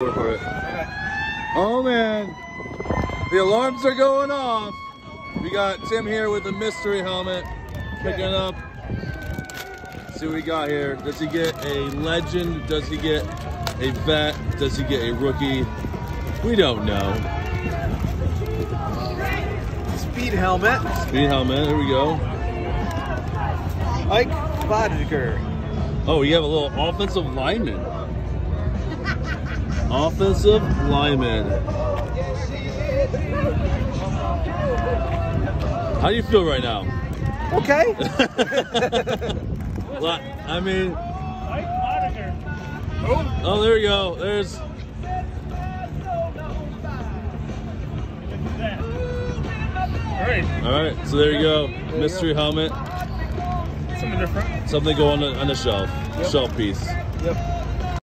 Oh man, the alarms are going off. We got Tim here with a mystery helmet, picking up. See what we got here. Does he get a legend? Does he get a vet? Does he get a rookie? We don't know. Speed helmet. Speed helmet. here we go. Ike Boettger. Oh, you have a little offensive lineman. Offensive lineman. How do you feel right now? Okay. Well, I mean, Mike oh, there we go. There's Look at that. All right, all right. So there you go. you Mystery helmet. something different. Something go on the on the shelf. Shelf piece. yep.